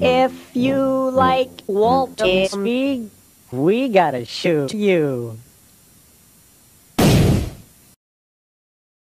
If you like Walt um, Disney, we gotta shoot you.